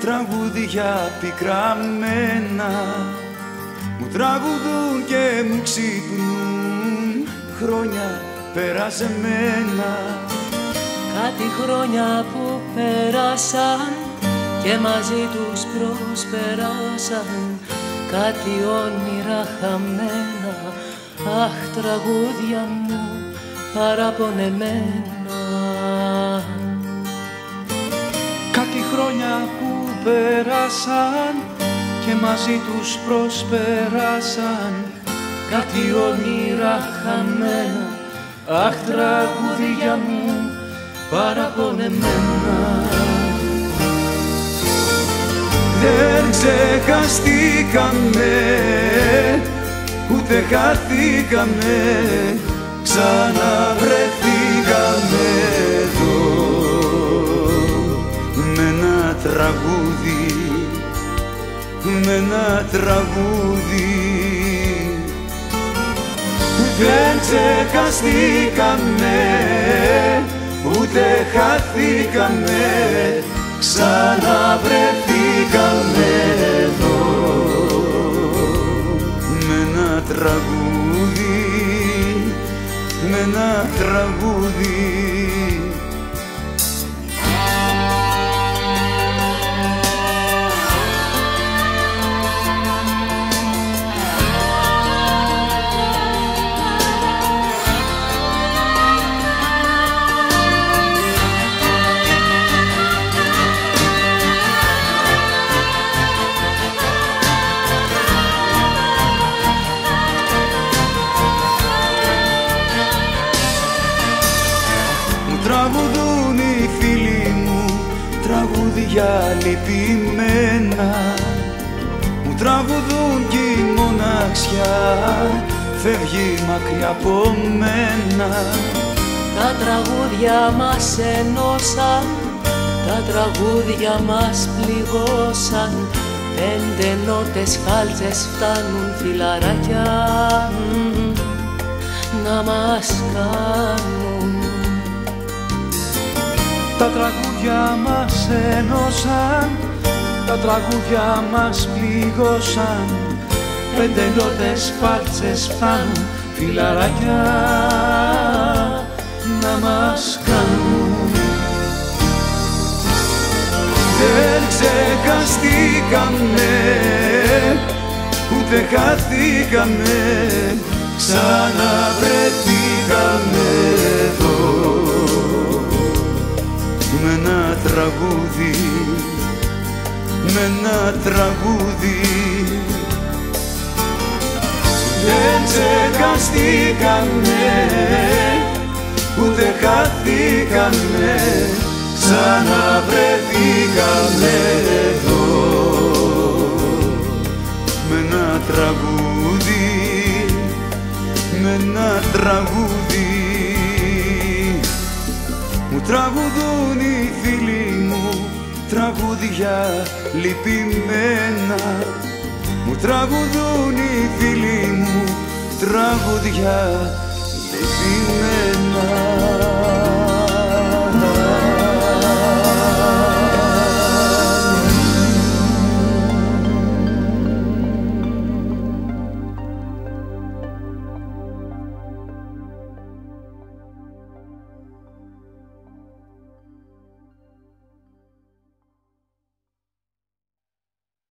τραγούδια πικραμένα μου τραγουδούν και μου ξυπνούν χρόνια περασμένα. Κάτι χρόνια που πέρασαν και μαζί τους προσπεράσαν. Κάτι όνειρα χαμένα αχ τραγούδια μου παραπονεμένα χρόνια που πέρασαν και μαζί τους προσπεράσαν κάτι όνειρα χαμένα. Αχ τραγούδια μου παραπονεμένα. Δεν ξεχαστήκαμε ούτε χαθήκαμε ξαναβρεθήκαμε ένα τραγούδι. Δεν ξεχαστήκαμε ούτε χαθήκαμε ξαναβρεθήκαμε εδώ. Με ένα τραγούδι με ένα τραγούδι τραγούδια λυπημένα. Μου τραγουδούν κι η μοναξιά φεύγει μακριά από μένα. Τα τραγούδια μας ενώσαν τα τραγούδια μας πληγώσαν. Πέντε νότες χάλτσες φτάνουν φιλαράκια μ, να μας κάνουν Τα τραγούδια μας ένωσαν τα τραγούδια μας πληγώσαν. Πέντε νότες φάλτσες φτάνουν φιλαράκια να μας κάνουν. Δεν ξεχαστήκαμε ούτε χαθήκαμε ξαναβρεθήκαμε ένα τραγούδι. Δεν ξεχαστήκαμε ούτε χαθήκαμε ξαναβρεθήκαμε εδώ. Με ένα τραγούδι με ένα τραγούδι. Μου τραγουδούν οι φίλοι μου τραγούδια λυπημένα. Μου τραγουδούν οι φίλοι μου τραγούδια λυπημένα